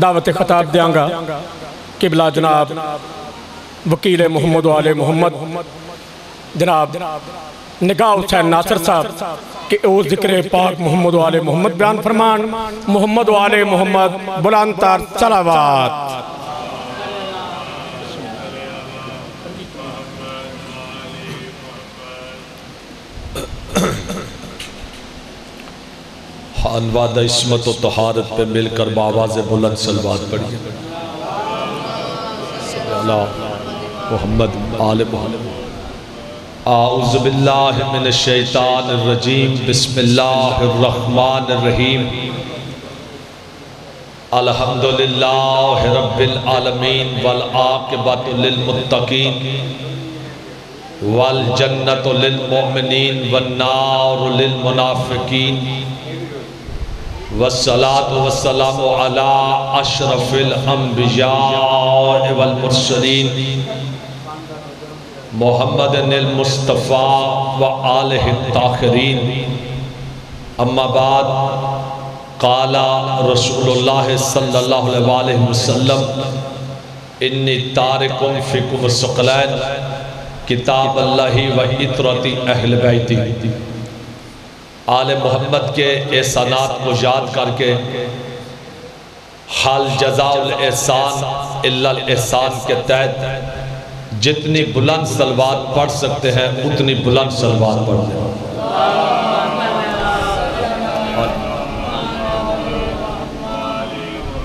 دعوت خطاب دیاں گا قبلہ جناب وکیل محمد و آل محمد، جناب نگاہ حسین ناصر صاحب، کہ او ذکر پاک محمد و آل محمد بیان فرمان، محمد و آل محمد بلانتار صلوات۔ انواد عصمت و طہارت پہ مل کر باواز بلند سلوات پڑھی۔ صلی محمد آل محمد۔ اعوذ باللہ من الشیطان الرجیم، بسم اللہ الرحمن الرحیم۔ الحمدللہ رب العالمین والعاقبت للمتقین۔ والجنت للمؤمنین والنار للمنافقین۔ والصلاة والسلام على أشرف الأنبياء والمرسلين محمد المصطفى وآله الطاخرين أما بعد، قال رسول الله صلى الله عليه وسلم، إني تارك فيكم السقلين کتاب اللہ و عطرت اہل بیتی آل محمد کے احسانات کو یاد کر کے حال جزا الاحسان اللہ الاحسان کے تحت جتنی بلند سلوات پڑھ سکتے ہیں، اتنی بلند سلوات پڑھ دیں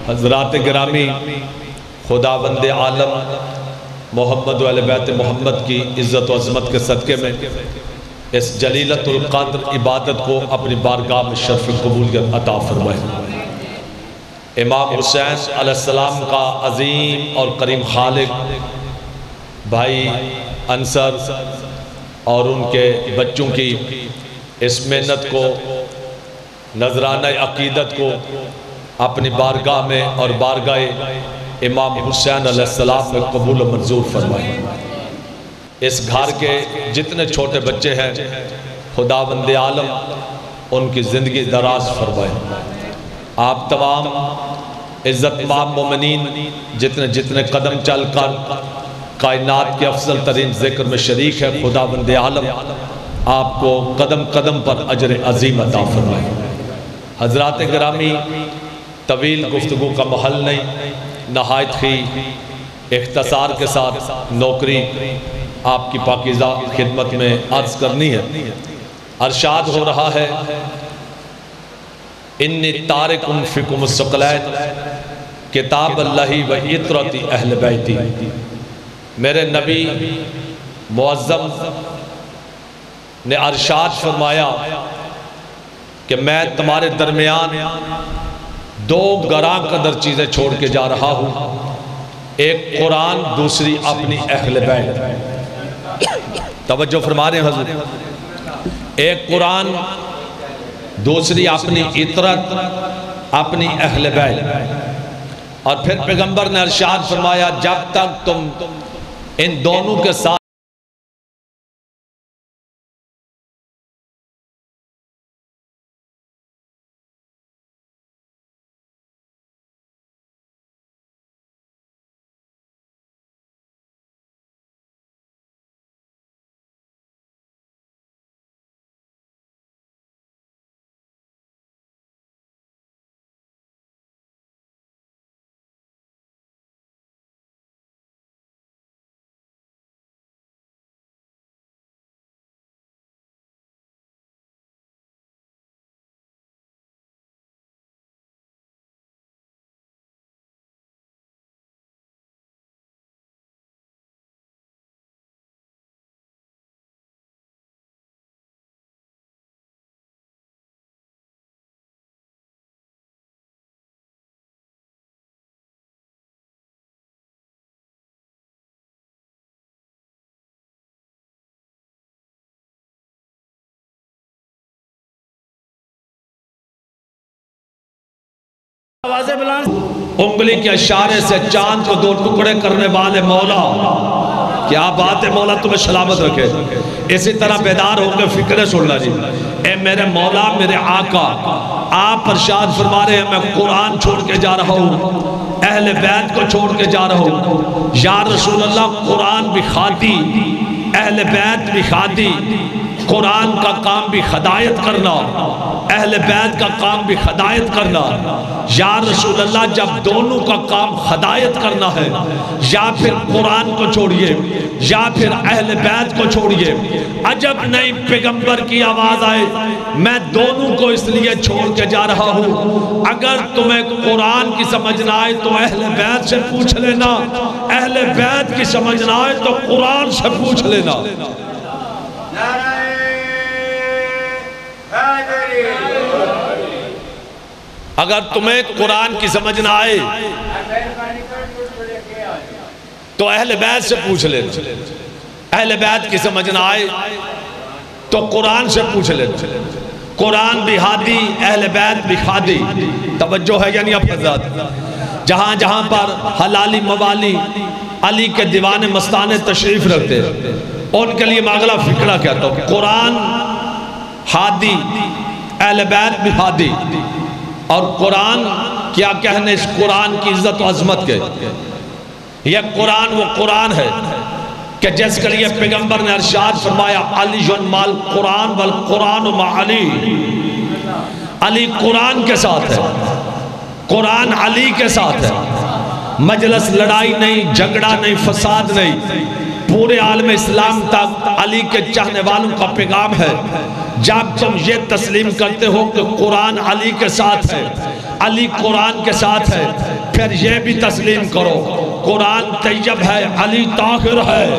حضرات گرامی خدا بند عالم محمد و بیت محمد کی عزت و عظمت کے صدقے میں اس جلیلت القدر عبادت کو اپنی بارگاہ میں شرف قبولیت عطا فرمائے۔ امام حسین علیہ السلام کا عظیم اور کریم خالق بھائی انصر اور ان کے بچوں کی اس محنت کو نذرانہ عقیدت کو اپنی بارگاہ میں اور بارگاہ امام حسین علیہ السلام میں قبول و منظور فرمائے۔ اس گھر کے جتنے چھوٹے بچے ہیں خدا بند عالم ان کی زندگی دراز فرمائے۔ آپ تمام عزت مام مومنین، جتنے جتنے قدم چل کر کائنات کے افضل ترین ذکر میں شریک ہے خدا بند عالم، آپ کو قدم قدم پر اجر عظیم عطا فرمائے۔ حضرات گرامی، طویل گفتگو کا محل نہیں، نہایت ہی اختصار کے ساتھ نوکری آپ کی پاکیزہ خدمت میں عرض کرنی ہے۔ ارشاد ہو رہا ہے، انی تارکم فکم السقلین کتاب اللہ و عطرت اہل بیتی۔ میرے نبی معظم نے ارشاد فرمایا کہ میں تمہارے درمیان دو گراں قدر چیزیں چھوڑ کے جا رہا ہوں۔ ایک قرآن، دوسری اپنی اہل بیت۔ توجہ فرما رہے ہیں حضرت ایک قرآن، دوسری اپنی عطرت، اپنی اہل بیت۔ اور پھر پیغمبر نے ارشاد فرمایا، جب تک تم ان دونوں کے ساتھ انگلی کے اشارے سے چاند کو دو ٹکڑے کرنے والے مولا، کیا بات ہے مولا، تمہیں سلامت رکھے۔ اسی طرح بیدار ہو کے فکریں سننا جی۔ اے میرے مولا، میرے آقا، آپ پرشاد فرما رہے ہیں، میں قرآن چھوڑ کے جا رہا ہوں، اہل بیت کو چھوڑ کے جا رہا ہوں۔ یا رسول اللہ، قرآن بھی خاتی اہل بیت بھی خاتی قرآن کا کام بھی خدایت کرنا، اہل بیت کا کام بھی خدایت کرنا۔ یا رسول اللہ، جب دونوں کا کام خدایت کرنا ہے، یا پھر قرآن کو چھوڑیے، یا پھر اہل بیت کو چھوڑیے۔ عجب نہیں پیغمبر کی آواز آئے، میں دونوں کو اس لیے چھوڑ کے جا رہا ہوں۔ اگر تمہیں قرآن کی سمجھ نہ آئے تو اہل بیت سے پوچھ لینا۔ اہل بیت کی سمجھ نہ آئے تو قرآن سے پوچھ لینا۔ اگر تمہیں قرآن کی سمجھ نہ آئے، تو اہل بیت سے پوچھ لینا اہل بیت کی سمجھ نہ آئے، تو قرآن سے پوچھ لینا قرآن بھی ہادی، اہل بیت بھی خادی۔ توجہ ہے یعنی حضرت جہاں جہاں پر حلالی موالی علی کے دیوان مستان تشریف رکھتے، ان کے لیے ماغلہ فکرہ کہتا ہوں قرآن ہادی، اہل بیت بھی ہادی۔ اور قرآن کیا کہنے اس قرآن کی عزت و عظمت کے؟ یہ قرآن وہ قرآن ہے کہ جس کے لیے پیغمبر نے ارشاد فرمایا، علی جن مال قرآن والقرآن مع علی۔ علی قرآن کے ساتھ ہے۔ قرآن علی کے ساتھ ہے۔ مجلس لڑائی نہیں، جھگڑا نہیں، فساد نہیں۔ پورے عالم اسلام تک علی کے چاہنے والوں کا پیغام ہے۔ جب تم یہ تسلیم کرتے ہو کہ قرآن علی کے ساتھ ہے، علی قرآن کے ساتھ ہے، پھر یہ بھی تسلیم کرو۔ قرآن طیب ہے، علی طاہر ہے۔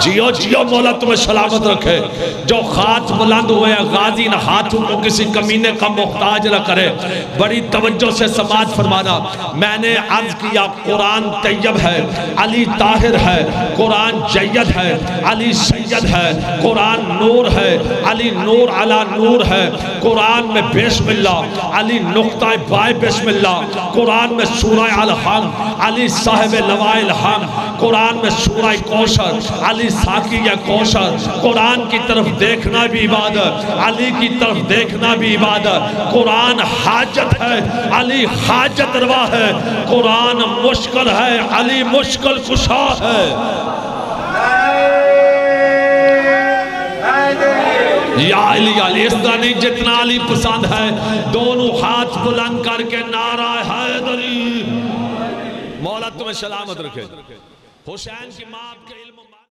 جیو جیو مولا تمہیں سلامت رکھے۔ جو خات بلند ہوئے، غازی نہ ہاتھوں کو کسی کمینے کا محتاج نہ کرے۔ بڑی توجہ سے سماج فرمانا، میں نے عرض کیا، قرآن طیب ہے، علی طاہر ہے، قرآن جید ہے، علی سید ہے، قرآن نور ہے، علی نور علا نور ہے۔ قرآن میں بسم اللہ، علی نقطہ بائے بسم اللہ۔ قرآن میں سورہ الحم، علی صاحب لوائے الحم۔ قرآن میں سورہ کوشر علی ساکی یا کوشر قرآن کی طرف دیکھنا بھی عبادت، علی کی طرف دیکھنا بھی عبادت۔ قرآن حاجت ہے، علی حاجت روا ہے۔ قرآن مشکل ہے، علی مشکل کشا ہے۔ یا علی علی، اس طرح نہیں جتنا علی پسند ہے۔ دونوں ہاتھ بلند کر کے نعرہ حیدری۔ مولا تمہیں سلامت رکھے۔ حسین کی ماں کے علم